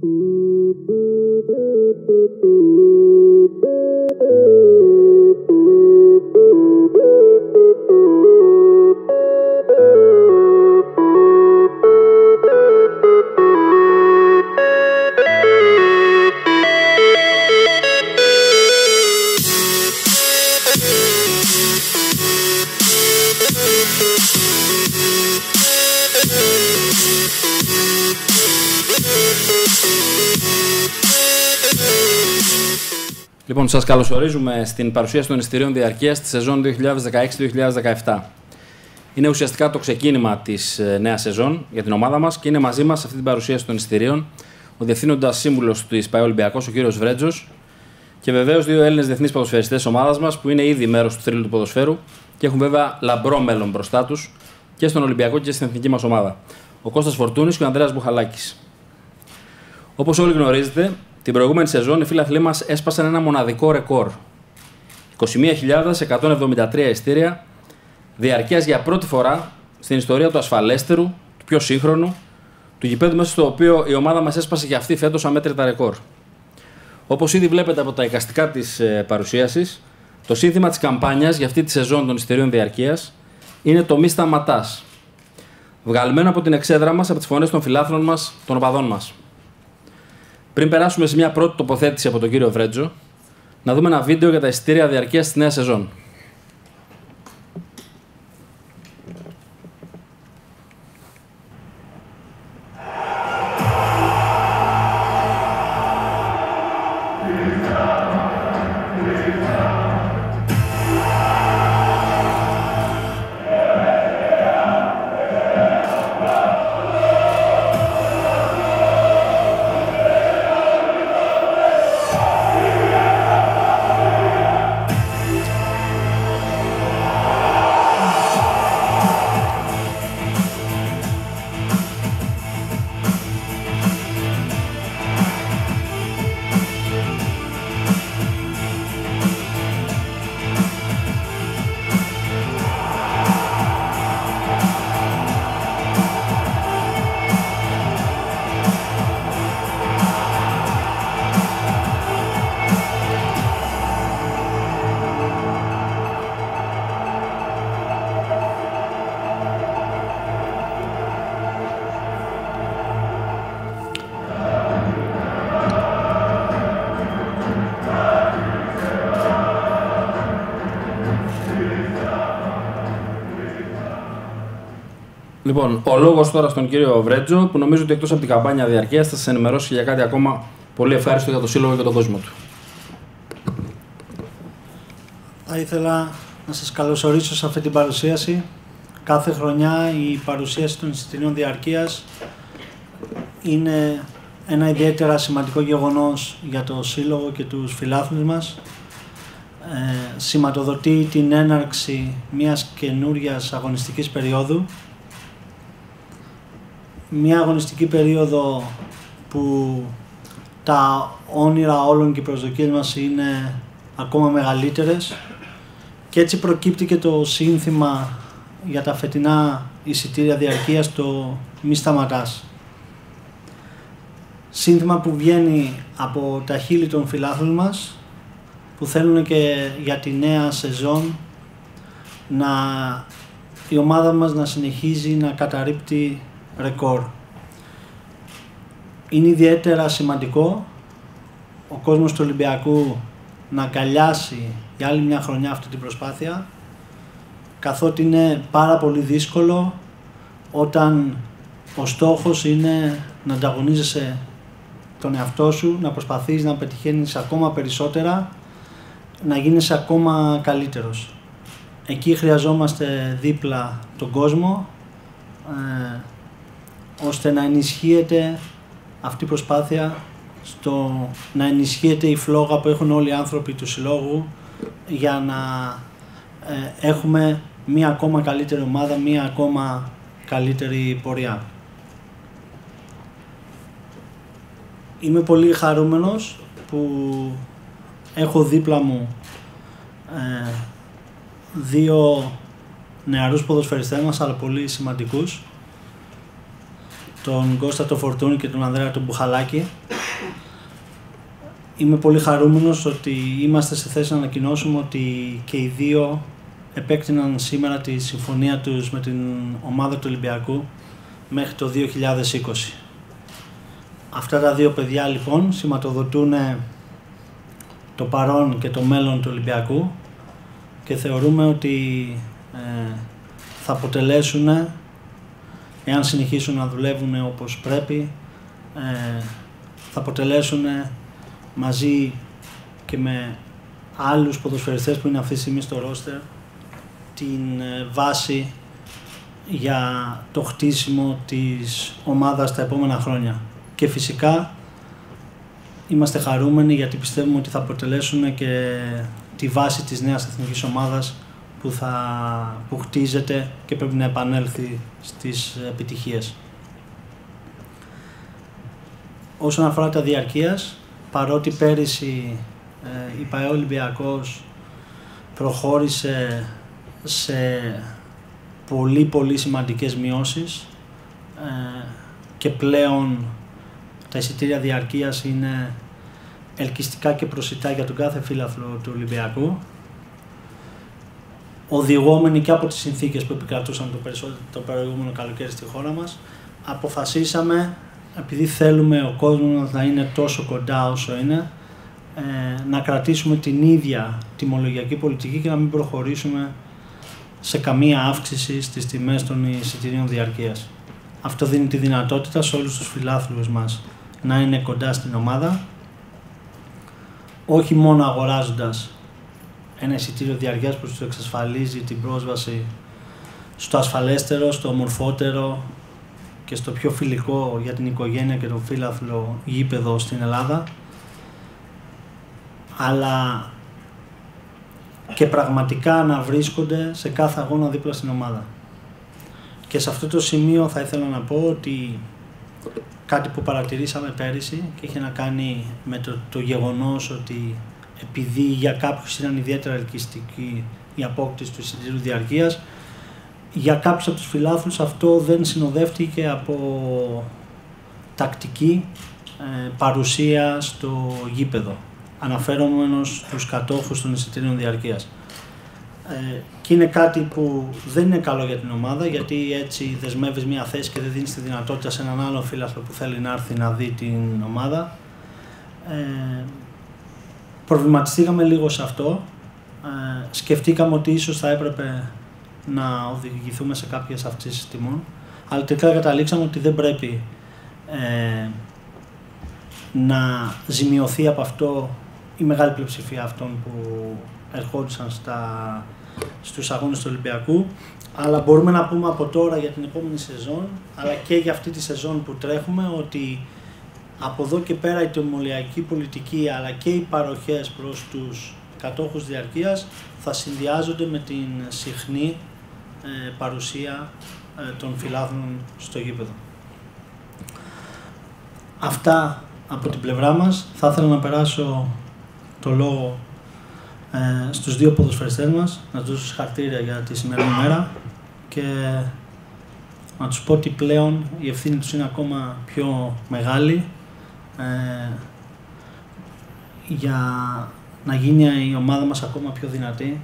Thank you. Λοιπόν, σας καλωσορίζουμε στην παρουσίαση των εισιτηρίων διαρκείας της σεζόν 2016-2017. Είναι ουσιαστικά το ξεκίνημα της ε, νέας σεζόν για την ομάδα μας και είναι μαζί μας σε αυτή την παρουσίαση των εισιτηρίων ο διευθύνοντας σύμβουλος του ΠαΕ Ολυμπιακός, ο κύριος Βρέτζος και βεβαίως δύο Έλληνες διεθνείς ποδοσφαιριστές ομάδας μας που είναι ήδη μέρος του θρύλου του ποδοσφαίρου και έχουν βέβαια λαμπρό μέλλον μπροστά τους και στον Ολυμπιακό και στην εθνική μας ομάδα. Ο Κώστας Φορτούνης και ο Ανδρέας Μπουχαλάκης. Όπως όλοι γνωρίζετε, την προηγούμενη σεζόν οι φίλαθλοί μας έσπασαν ένα μοναδικό ρεκόρ. 21.173 ειστήρια, διαρκεία για πρώτη φορά στην ιστορία του ασφαλέστερου, του πιο σύγχρονου, του γηπέδου μέσα στο οποίο η ομάδα μας έσπασε και αυτή φέτος αμέτρητα ρεκόρ. Όπως ήδη βλέπετε από τα εικαστικά της ε, παρουσίασης, το σύνθημα της καμπάνιας για αυτή τη σεζόν των εισιτηρίων διαρκείας είναι το μη σταματάς. Βγαλμένο από την εξέδρα μας, από τις φωνές των φιλάθλων μας, των οπαδών μας. Πριν περάσουμε σε μια πρώτη τοποθέτηση από τον κύριο Βρέτζο, να δούμε ένα βίντεο για τα εισιτήρια διαρκείας της νέας σεζόν. Λοιπόν, ο λόγος τώρα στον κύριο Βρέτζο, που νομίζω ότι εκτός από την καμπάνια διαρκείας θα σας ενημερώσει για κάτι ακόμα πολύ ευχάριστο για το Σύλλογο και τον κόσμο του. Θα ήθελα να σας καλωσορίσω σε αυτή την παρουσίαση. Κάθε χρονιά η παρουσίαση των εισιτηρίων διαρκείας είναι ένα ιδιαίτερα σημαντικό γεγονός για το Σύλλογο και τους φιλάθλους μας. Ε, σηματοδοτεί την έναρξη μιας καινούριας αγωνιστικής περίοδου μια αγωνιστική περίοδο που τα όνειρα όλων και οι προσδοκίες μας είναι ακόμα μεγαλύτερες και έτσι προκύπτει και το σύνθημα για τα φετινά εισιτήρια διαρκείας το «Μη σταματάς». Σύνθημα που βγαίνει από τα χείλη των φιλάθλων μας που θέλουν και για τη νέα σεζόν να η ομάδα μας να συνεχίζει να καταρρύπτει ρεκόρ. Είναι ιδιαίτερα σημαντικό ο κόσμος του Ολυμπιακού να καλιάσει για άλλη μια χρονιά αυτή την προσπάθεια καθότι είναι πάρα πολύ δύσκολο όταν ο στόχος είναι να ανταγωνίζεσαι τον εαυτό σου, να προσπαθείς να πετυχαίνεις ακόμα περισσότερα, να γίνεις ακόμα καλύτερος. Εκεί χρειαζόμαστε δίπλα τον κόσμο, ε, ώστε να ενισχύεται αυτή η προσπάθεια στο να ενισχύεται η φλόγα που έχουν όλοι οι άνθρωποι του συλλόγου για να ε, έχουμε μία ακόμα καλύτερη ομάδα, μία ακόμα καλύτερη πορεία. Είμαι πολύ χαρούμενος που έχω δίπλα μου ε, δύο νεαρούς ποδοσφαιριστές μας, αλλά πολύ σημαντικούς, τον Κώστα το Φορτούνη και τον Ανδρέα τον Μπουχαλάκη. Είμαι πολύ χαρούμενος ότι είμαστε σε θέση να ανακοινώσουμε ότι και οι δύο επέκτηναν σήμερα τη συμφωνία τους με την ομάδα του Ολυμπιακού μέχρι το 2020. Αυτά τα δύο παιδιά λοιπόν σηματοδοτούν το παρόν και το μέλλον του Ολυμπιακού και θεωρούμε ότι ε, θα αποτελέσουν, εάν συνεχίσουν να δουλεύουν όπως πρέπει, ε, θα αποτελέσουν μαζί και με άλλους ποδοσφαιριστές που είναι αυτή τη στιγμή στο ρόστερ την ε, βάση για το χτίσιμο της ομάδας τα επόμενα χρόνια. Και φυσικά είμαστε χαρούμενοι γιατί πιστεύουμε ότι θα αποτελέσουν και τη βάση της νέας εθνικής ομάδας που, θα, που χτίζεται και πρέπει να επανέλθει στις επιτυχίες. Όσον αφορά τα διαρκείας, παρότι πέρυσι ε, η ΠαΕ Ολυμπιακός προχώρησε σε πολύ πολύ σημαντικές μειώσεις ε, και πλέον τα εισιτήρια διαρκείας είναι ελκυστικά και προσιτά για τον κάθε φύλαθλο του Ολυμπιακού οδηγόμενοι και από τις συνθήκες που επικρατούσαν το, το προηγούμενο καλοκαίρι στη χώρα μας αποφασίσαμε επειδή θέλουμε ο κόσμος να είναι τόσο κοντά όσο είναι ε, να κρατήσουμε την ίδια τιμολογιακή πολιτική και να μην προχωρήσουμε σε καμία αύξηση στις τιμές των εισιτηρίων διαρκείας. Αυτό δίνει τη δυνατότητα σε όλους τους φιλάθλους μας να είναι κοντά στην ομάδα, όχι μόνο αγοράζοντας ένα εισιτήριο διαρκείας που του εξασφαλίζει την πρόσβαση στο ασφαλέστερο, στο ομορφότερο και στο πιο φιλικό για την οικογένεια και τον φίλαθλο γήπεδο στην Ελλάδα, αλλά και πραγματικά να βρίσκονται σε κάθε αγώνα δίπλα στην ομάδα. Και σε αυτό το σημείο θα ήθελα να πω ότι κάτι που παρατηρήσαμε πέρυσι και είχε να κάνει με το, το γεγονός ότι επειδή για κάποιους ήταν ιδιαίτερα ελκυστική η απόκτηση του εισιτήριου διαρκείας, για κάποιους από τους φιλάθλους αυτό δεν συνοδεύτηκε από τακτική ε, παρουσία στο γήπεδο αναφερόμενος στους κατόχους των εισιτήριων διαρκείας. Ε, και είναι κάτι που δεν είναι καλό για την ομάδα γιατί έτσι δεσμεύεις μια θέση και δεν δίνεις τη δυνατότητα σε έναν άλλο φίλαθλο που θέλει να έρθει να δει την ομάδα. Ε, προβληματιστήκαμε λίγο σε αυτό. Ε, σκεφτήκαμε ότι ίσως θα έπρεπε να οδηγηθούμε σε κάποιες αυξήσεις τιμών. Αλλά τελικά καταλήξαμε ότι δεν πρέπει ε, να ζημιωθεί από αυτό η μεγάλη πλειοψηφία αυτών που ερχόντουσαν στα, στους αγώνες του Ολυμπιακού αλλά μπορούμε να πούμε από τώρα για την επόμενη σεζόν αλλά και για αυτή τη σεζόν που τρέχουμε ότι από εδώ και πέρα η τομολιακή πολιτική αλλά και οι παροχές προς τους κατόχους διαρκείας θα συνδυάζονται με την συχνή ε, παρουσία ε, των φιλάθλων στο γήπεδο. Αυτά από την πλευρά μας. Θα ήθελα να περάσω το λόγο ε, στους δύο ποδοσφαιριστές μας, να τους δώσω συγχαρητήρια για τη σημερινή μέρα και να τους πω ότι πλέον η ευθύνη τους είναι ακόμα πιο μεγάλη ε, για να γίνει η ομάδα μας ακόμα πιο δυνατή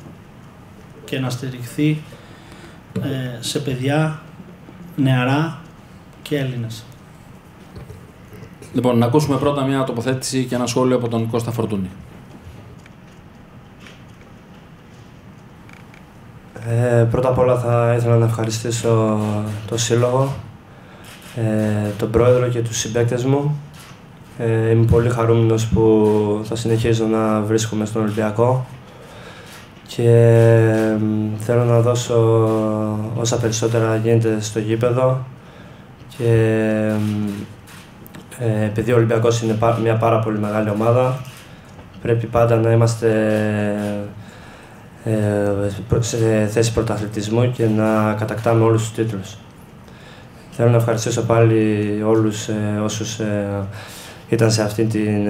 και να στηριχθεί ε, σε παιδιά, νεαρά και Έλληνες. Λοιπόν, να ακούσουμε πρώτα μια τοποθέτηση και ένα σχόλιο από τον Κώστα Φορτούνη. Ε, πρώτα απ' όλα θα ήθελα να ευχαριστήσω το Σύλλογο, ε, τον Πρόεδρο και τους συμπαίκτες μου. Ε, είμαι πολύ χαρούμενος που θα συνεχίζω να βρίσκομαι στον Ολυμπιακό και θέλω να δώσω όσα περισσότερα γίνεται στο γήπεδο και ε, επειδή ο Ολυμπιακός είναι μια πάρα πολύ μεγάλη ομάδα πρέπει πάντα να είμαστε ε, σε θέση πρωταθλητισμού και να κατακτάμε όλους τους τίτλους. Θέλω να ευχαριστήσω πάλι όλους ε, όσους ε, ήταν σε αυτή την,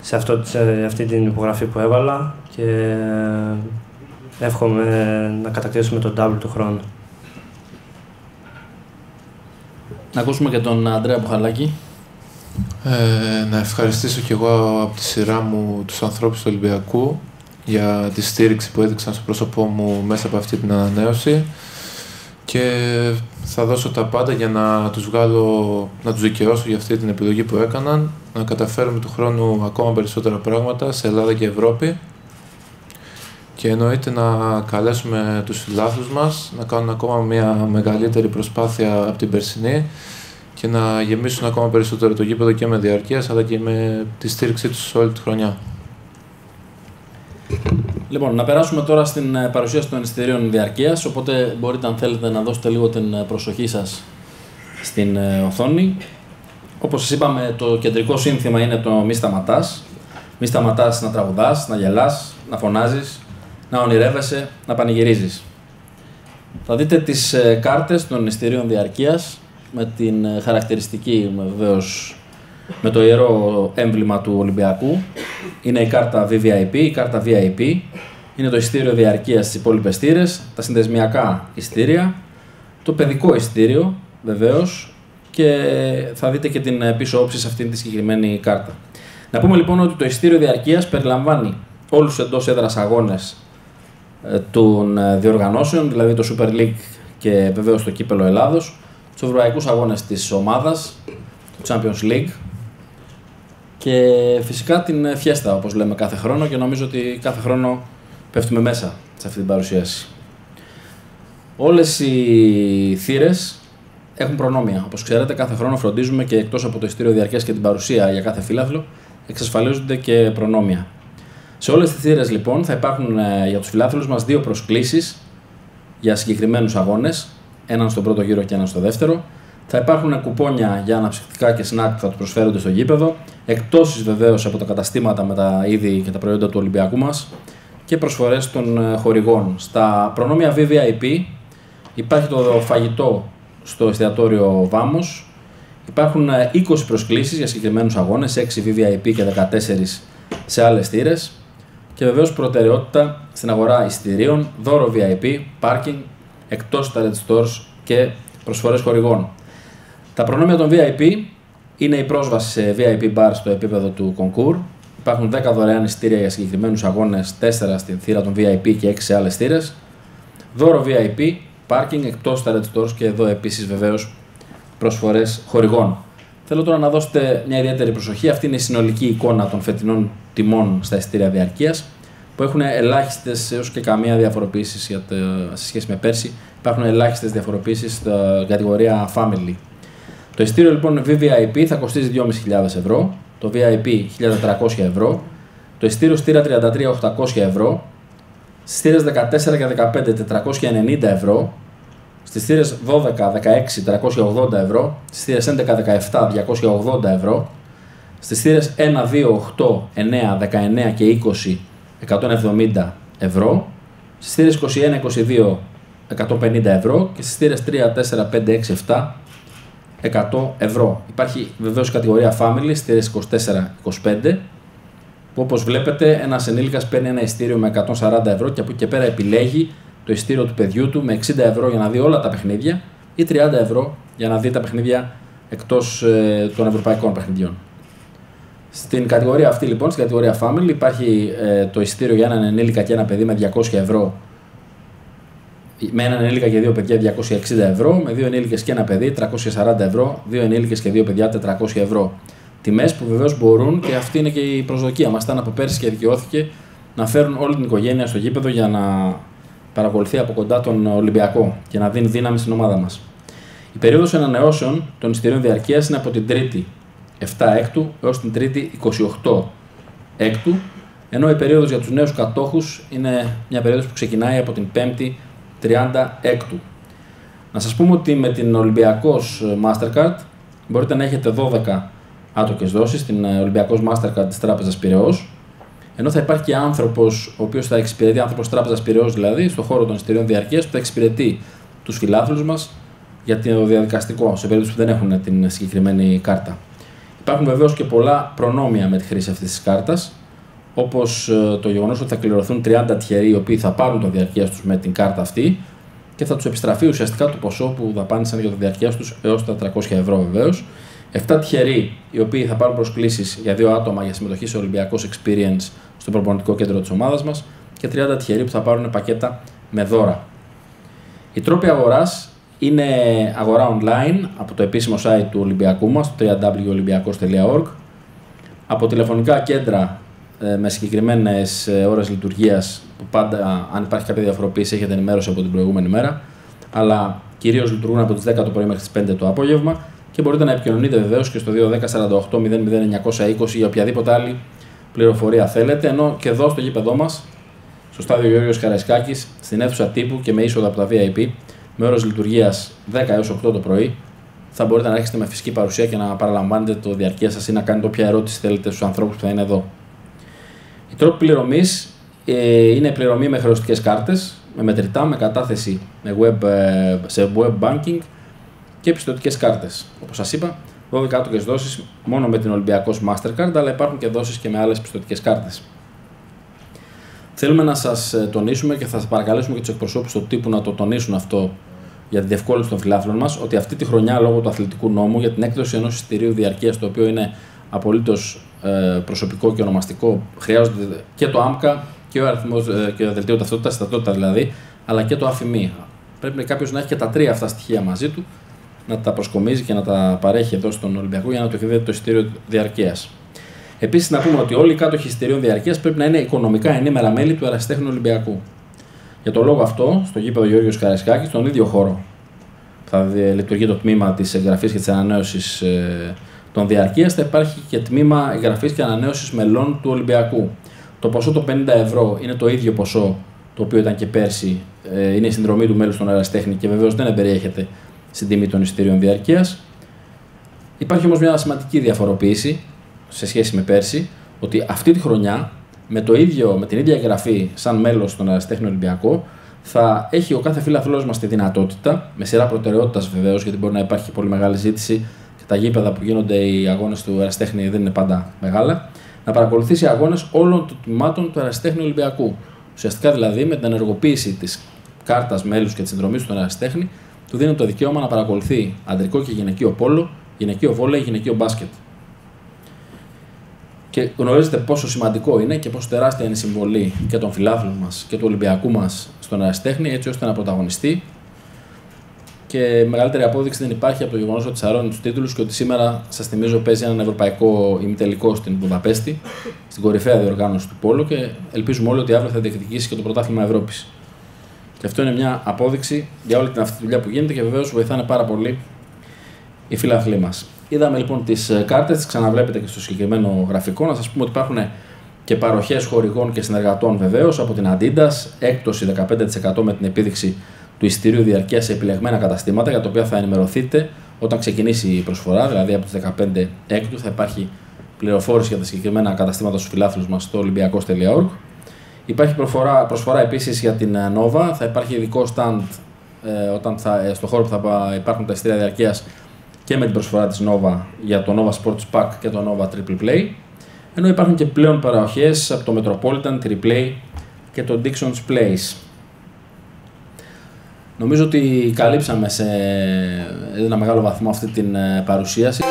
σε, αυτό, σε αυτή την υπογραφή που έβαλα και εύχομαι να κατακτήσουμε τον double του χρόνου. Να ακούσουμε και τον Αντρέα Μπουχαλάκη. Ε, να ευχαριστήσω και εγώ από τη σειρά μου τους ανθρώπους του Ολυμπιακού για τη στήριξη που έδειξαν στο πρόσωπό μου μέσα από αυτή την ανανέωση και θα δώσω τα πάντα για να τους βγάλω, να τους δικαιώσω για αυτή την επιλογή που έκαναν, να καταφέρουμε του χρόνου ακόμα περισσότερα πράγματα σε Ελλάδα και Ευρώπη και εννοείται να καλέσουμε τους φιλάθλους μας να κάνουν ακόμα μια μεγαλύτερη προσπάθεια από την περσινή και να γεμίσουν ακόμα περισσότερο το γήπεδο και με διαρκείας αλλά και με τη στήριξή τους όλη τη χρονιά. Λοιπόν, να περάσουμε τώρα στην ε, παρουσίαση των εισιτηρίων διαρκείας. Οπότε μπορείτε, αν θέλετε, να δώσετε λίγο την ε, προσοχή σας στην ε, οθόνη. Όπως σας είπαμε, το κεντρικό σύνθημα είναι το μη σταματάς. Μη σταματάς να τραγουδάς, να γελάς, να φωνάζεις, να ονειρεύεσαι, να πανηγυρίζεις. Θα δείτε τις κάρτες των εισιτηρίων διαρκείας με την χαρακτηριστική βεβαίως με το ιερό έμβλημα του Ολυμπιακού. Είναι η κάρτα VVIP, η κάρτα VIP. Είναι το ειστήριο διαρκείας στις υπόλοιπες θύρες, τα συνδεσμιακά ειστήρια, το παιδικό ειστήριο βεβαίως και θα δείτε και την πίσω όψη σε αυτήν τη συγκεκριμένη κάρτα. Να πούμε λοιπόν ότι το ειστήριο διαρκείας περιλαμβάνει όλους του εντός έδρας αγώνες ε, των ε, διοργανώσεων, δηλαδή το Super League και βεβαίως το κύπελο Ελλάδος, τους ευρωπαϊκούς αγώνες της ομάδας, το Champions League, και φυσικά την φιέστα όπως λέμε κάθε χρόνο και νομίζω ότι κάθε χρόνο πέφτουμε μέσα σε αυτή την παρουσίαση. Όλες οι θύρες έχουν προνόμια. Όπως ξέρετε κάθε χρόνο φροντίζουμε και εκτός από το ειστήριο διαρκείας και την παρουσία για κάθε φύλαθλο εξασφαλίζονται και προνόμια. Σε όλες τις θύρες λοιπόν θα υπάρχουν ε, για τους φιλάθλους μας δύο προσκλήσεις για συγκεκριμένους αγώνες, έναν στον πρώτο γύρο και έναν στο δεύτερο. Θα υπάρχουν κουπόνια για αναψυκτικά και σνακ που θα τους προσφέρονται στο γήπεδο, εκτόσεις βεβαίως από τα καταστήματα με τα είδη και τα προϊόντα του Ολυμπιακού μας και προσφορές των ε, χορηγών. Στα προνόμια VVIP υπάρχει το φαγητό στο εστιατόριο Βάμος. Υπάρχουν 20 ε, προσκλήσεις για συγκεκριμένους αγώνες, 6 VVIP και 14 σε άλλες θύρες. Και βεβαίως προτεραιότητα στην αγορά εισιτηρίων, δώρο VIP, parking, εκτός τα Red Stores και προσφορές χορηγών. Τα προνόμια των VIP είναι η πρόσβαση σε VIP bar στο επίπεδο του concours. Υπάρχουν 10 δωρεάν εισιτήρια για συγκεκριμένους αγώνες, 4 στην θύρα των VIP και 6 σε άλλες θύρες. Δώρο VIP, parking εκτός τα Red Stores και εδώ επίσης βεβαίως προσφορές χορηγών. Θέλω τώρα να δώσετε μια ιδιαίτερη προσοχή. Αυτή είναι η συνολική εικόνα των φετινών τιμών στα εισιτήρια διαρκείας που έχουν ελάχιστες έως και καμία διαφοροποίηση σε σχέση με πέρσι. Υπάρχουν ελάχιστες διαφοροποίησεις στην κατηγορία Family. Το ειστήριο λοιπόν VVIP θα κοστίζει 2.500 ευρώ, το VIP 1.400 ευρώ, το ειστήριο στήρα 33.800 ευρώ, στις στήρες 14 και 15 490 ευρώ, στις στήρες 12, 16, 380 ευρώ, στις στήρες 11, 17, 280 ευρώ, στις στήρες 1, 2, 8, 9, 19 και 20, 170 ευρώ, στις στήρες 21, 22, 150 ευρώ και στις στήρες 3, 4, 5, 6, 7, 100 ευρώ. Υπάρχει βεβαίως κατηγορία family, στήρε 24-25, που όπως βλέπετε ένας ενήλικας παίρνει ένα ειστήριο με 140 ευρώ και από εκεί και πέρα επιλέγει το ειστήριο του παιδιού του με 60 ευρώ για να δει όλα τα παιχνίδια ή 30 ευρώ για να δει τα παιχνίδια εκτός ε, των ευρωπαϊκών παιχνιδιών. Στην κατηγορία αυτή λοιπόν, στην κατηγορία family, υπάρχει ε, το ειστήριο για έναν ενήλικα και ένα παιδί με 200 ευρώ με έναν ενήλικα και δύο παιδιά 260 ευρώ, με δύο ενήλικες και ένα παιδί 340 ευρώ, δύο ενήλικες και δύο παιδιά 400 ευρώ. Τιμές που βεβαίως μπορούν και αυτή είναι και η προσδοκία μας. Ήταν από πέρσι και δικαιώθηκε να φέρουν όλη την οικογένεια στο γήπεδο για να παρακολουθεί από κοντά τον Ολυμπιακό και να δίνει δύναμη στην ομάδα μας. Η περίοδος ανανεώσεων των εισιτηρίων διαρκείας είναι από την 3η 7 έκτου έως την 3η 28 έκτου, ενώ η περίοδος για τους νέους κατόχους είναι μια περίοδος που ξεκινάει από την 5η 36. Να σας πούμε ότι με την Ολυμπιακός ε, Mastercard μπορείτε να έχετε 12 άτοκες δόσεις στην ε, Ολυμπιακός Mastercard της Τράπεζας Πυραιός ενώ θα υπάρχει και άνθρωπος ο οποίος θα εξυπηρετεί, άνθρωπος Τράπεζας Πυραιός δηλαδή, στον χώρο των εισιτηρίων διαρκείας, που θα εξυπηρετεί τους φιλάθλους μας για το διαδικαστικό, σε περίπτωση που δεν έχουν την συγκεκριμένη κάρτα. Υπάρχουν βεβαίως και πολλά προνόμια με τη χρήση αυτής της κάρτας όπως ε, το γεγονός ότι θα κληρωθούν 30 τυχεροί οι οποίοι θα πάρουν το διαρκείας τους με την κάρτα αυτή και θα τους επιστραφεί ουσιαστικά το ποσό που δαπάνησαν για το διαρκείας τους έως τα 300 ευρώ βεβαίως. 7 τυχεροί οι οποίοι θα πάρουν προσκλήσεις για δύο άτομα για συμμετοχή σε Ολυμπιακός Experience στο προπονητικό κέντρο της ομάδας μας και 30 τυχεροί που θα πάρουν πακέτα με δώρα. Οι τρόποι αγοράς είναι αγορά online από το επίσημο site του Ολυμπιακού μας, το www.olympiakos.org, από τηλεφωνικά κέντρα ε, με συγκεκριμένες ε, ώρες λειτουργίας που πάντα, αν υπάρχει κάποια διαφοροποίηση, έχετε ενημέρωση από την προηγούμενη μέρα. Αλλά κυρίως λειτουργούν από τις 10 το πρωί μέχρι τις 5 το απόγευμα και μπορείτε να επικοινωνείτε βεβαίως και στο 210 48 00920 για οποιαδήποτε άλλη πληροφορία θέλετε. Ενώ και εδώ στο γήπεδό μας, στο στάδιο Γιώργο Καραϊσκάκης, στην αίθουσα τύπου και με είσοδο από τα VIP, με ώρες λειτουργίας 10 έως 8 το πρωί, θα μπορείτε να έρχεστε με φυσική παρουσία και να παραλαμβάνετε το διαρκεία σας ή να κάνετε όποια ερώτηση θέλετε στους ανθρώπους που θα είναι εδώ. Η τρόποι πληρωμής ε, είναι πληρωμή με χρεωστικές κάρτες, με μετρητά, με κατάθεση με web, ε, σε web banking και επιστοτικέ κάρτες. Όπως σας είπα, 12 άτοκες δόσεις μόνο με την Ολυμπιακός Mastercard, αλλά υπάρχουν και δόσεις και με άλλες πιστοτικές κάρτες. Θέλουμε να σας ε, τονίσουμε και θα σας παρακαλέσουμε και τους εκπροσώπους του τύπου να το τονίσουν αυτό για τη διευκόλυνση των φιλάθλων μας, ότι αυτή τη χρονιά λόγω του αθλητικού νόμου για την έκδοση ενός εισιτηρίου διαρκείας, το οποίο είναι απολύτως ε, προσωπικό και ονομαστικό, χρειάζονται και το ΆΜΚΑ και ο αριθμός ε, και το δελτίο ταυτότητας, ταυτότητα δηλαδή, αλλά και το ΑΦΙΜΗ. Πρέπει κάποιος να έχει και τα τρία αυτά στοιχεία μαζί του, να τα προσκομίζει και να τα παρέχει εδώ στον Ολυμπιακό για να του εκδίδεται το εισιτήριο διαρκείας. Επίσης, να πούμε ότι όλοι οι κάτοχοι εισιτηρίων διαρκείας πρέπει να είναι οικονομικά ενήμερα μέλη του Εραστέχνου Ολυμπιακού. Για τον λόγο αυτό, στο γήπεδο Γιώργο Καραϊσκάκης, στον ίδιο χώρο θα λειτουργεί το τμήμα της εγγραφής και της ανανέωσης ε, των διαρκείας, θα υπάρχει και τμήμα εγγραφής και ανανέωσης μελών του Ολυμπιακού. Το ποσό των 50 ευρώ είναι το ίδιο ποσό το οποίο ήταν και πέρσι, ε, είναι η συνδρομή του μέλους στον Εραστέχνη και βεβαίως δεν εμπεριέχεται στην τιμή των εισιτήριων διαρκείας. Υπάρχει όμως μια σημαντική διαφοροποίηση σε σχέση με πέρσι, ότι αυτή τη χρονιά με, το ίδιο, με την ίδια εγγραφή σαν μέλος στον Αεραστέχνη Ολυμπιακό θα έχει ο κάθε φίλαθλό μας τη δυνατότητα, με σειρά προτεραιότητας βεβαίως, γιατί μπορεί να υπάρχει πολύ μεγάλη ζήτηση και τα γήπεδα που γίνονται οι αγώνες του Αεραστέχνη δεν είναι πάντα μεγάλα, να παρακολουθήσει αγώνες όλων των τμήματων του Αεραστέχνη Ολυμπιακού. Ουσιαστικά δηλαδή με την ενεργοποίηση της κάρτας μέλους και της συνδρομής του Αεραστέχνη, του δίνει το δικαίωμα να παρακολουθεί αντρικό και γυναικείο πόλο, γυναικείο βόλεϊ, γυναικείο μπάσκετ. Και γνωρίζετε πόσο σημαντικό είναι και πόσο τεράστια είναι η συμβολή και των φιλάθλων μας και του Ολυμπιακού μας στον Αριστέχνη, έτσι ώστε να πρωταγωνιστεί. Και μεγαλύτερη απόδειξη δεν υπάρχει από το γεγονός ότι σαρώνει τους τίτλους και ότι σήμερα, σας θυμίζω, παίζει έναν ευρωπαϊκό ημιτελικό στην Βουδαπέστη, στην κορυφαία διοργάνωση του Πόλου και ελπίζουμε όλοι ότι αύριο θα διεκδικήσει και το πρωτάθλημα Ευρώπης. Και αυτό είναι μια απόδειξη για όλη την αυτή τη δουλειά που γίνεται και βεβαίως βοηθάνε πάρα πολύ οι φιλαθλοί μας. Είδαμε λοιπόν τις ε, κάρτες, τις ξαναβλέπετε και στο συγκεκριμένο γραφικό. Να σας πούμε ότι υπάρχουν και παροχές χορηγών και συνεργατών βεβαίως από την Adidas, έκπτωση 15% με την επίδειξη του ειστηρίου διαρκείας σε επιλεγμένα καταστήματα για τα οποία θα ενημερωθείτε όταν ξεκινήσει η προσφορά, δηλαδή από τις 15 έκτου θα υπάρχει πληροφόρηση για τα συγκεκριμένα καταστήματα στους φιλάθλους μας στο Ολυμπιακό.org. Υπάρχει προσφορά, προσφορά επίσης για την ε, Nova, θα υπάρχει ειδικό stand ε, όταν θα, ε, στο χώρο που θα υπάρχουν τα ειστήρια διαρκείας και με την προσφορά της Nova για το Nova Sports Pack και το Nova Triple Play. Ενώ υπάρχουν και πλέον παραγωγές από το Metropolitan, Triple και το Dixon's Place. Νομίζω ότι καλύψαμε σε ένα μεγάλο βαθμό αυτή την ε, παρουσίαση.